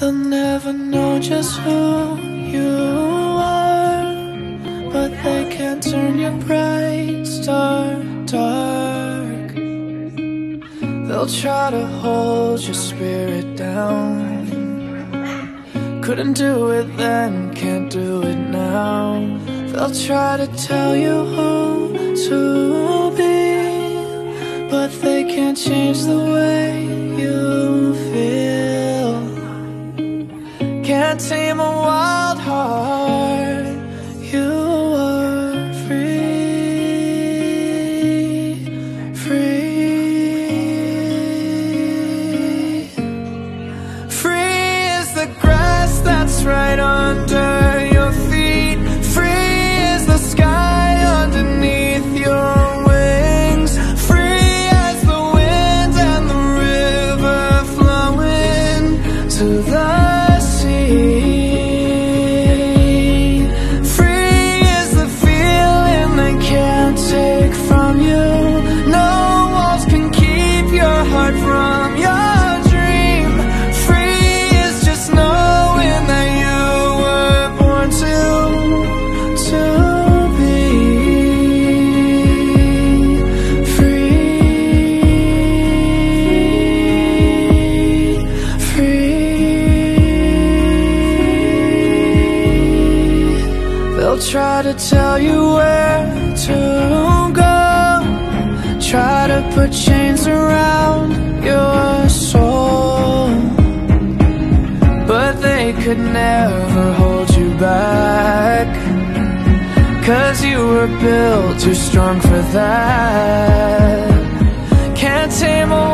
They'll never know just who you are, but they can't turn your bright star dark. They'll try to hold your spirit down. Couldn't do it then, can't do it now. They'll try to tell you who to be, but they can't change the way Can't tame a wild heart. You are free, free. Free is the grass that's right under your feet. Free is the sky underneath your wings. Free as the wind and the river flowing to the They'll try to tell you where to go, try to put chains around your soul, but they could never hold you back. Cause you were built too strong for that. Can't tame a.